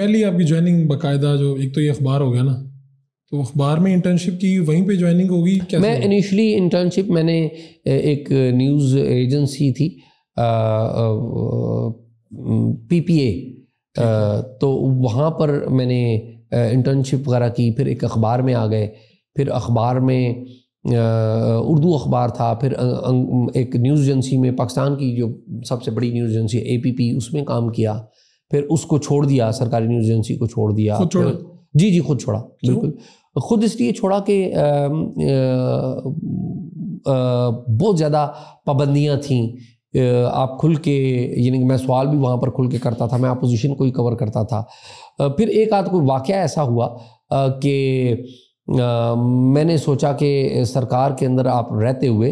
पहली आपकी ज्वाइनिंग बाकायदा जो एक तो ये अखबार हो गया ना तो अखबार में इंटर्नशिप की वहीं पे ज्वाइनिंग होगी क्या मैं इनिशली इंटर्नशिप मैंने एक न्यूज़ एजेंसी थी पीपीए तो वहाँ पर मैंने इंटर्नशिप वगैरह की फिर एक अखबार में आ गए फिर अखबार में उर्दू अखबार था फिर एक न्यूज़ एजेंसी में पाकिस्तान की जो सबसे बड़ी news agency A P P उसमें काम किया। फिर उसको छोड़ दिया सरकारी न्यूज़ एजेंसी को छोड़ दिया छोड़ा? जी जी खुद छोड़ा बिल्कुल। खुद इसलिए छोड़ा कि बहुत ज़्यादा पाबंदियाँ थी। आप खुल के यानी कि मैं सवाल भी वहाँ पर खुल के करता था मैं अपोजिशन को ही कवर करता था। फिर एक आध कोई वाक़ ऐसा हुआ कि मैंने सोचा कि सरकार के अंदर आप रहते हुए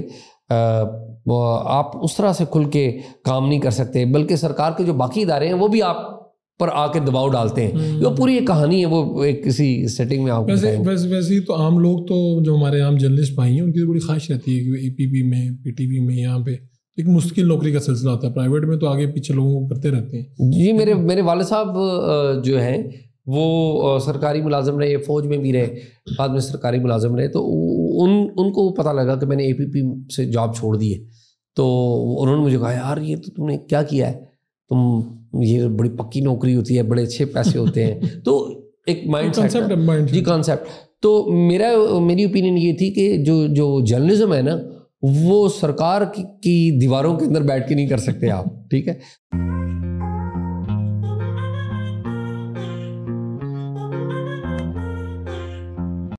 आप उस तरह से खुल के काम नहीं कर सकते बल्कि सरकार के जो बाकी इदारे हैं वो भी आप पर आके दबाव डालते हैं। जो हम्म। पूरी एक कहानी है वो एक किसी सेटिंग में आपको वैसे वैसे वैसे तो आम लोग तो जो हमारे आम जर्नलिस्ट भाई हैं उनकी तो बड़ी ख्वाहिश रहती है कि ए पी पी में पीटीपी में यहाँ पे एक मुश्किल नौकरी का सिलसिला होता है। प्राइवेट में तो आगे पीछे लोगों को करते रहते हैं। जी मेरे मेरे वाले साहब जो हैं वो सरकारी मुलाजम रहे फ़ौज में भी रहे बाद में सरकारी मुलाजम रहे तो उन उनको पता लगा कि मैंने ए पी पी से जॉब छोड़ दी है। तो उन्होंने मुझे कहा यार ये तो तुमने क्या किया है? तुम ये बड़ी पक्की नौकरी होती है बड़े अच्छे पैसे होते हैं। तो एक माइंड कॉन्सेप्ट जी कॉन्सेप्ट तो मेरा मेरी ओपिनियन ये थी कि जो जो जर्नलिज्म है ना वो सरकार की, की दीवारों के अंदर बैठ के नहीं कर सकते आप ठीक है?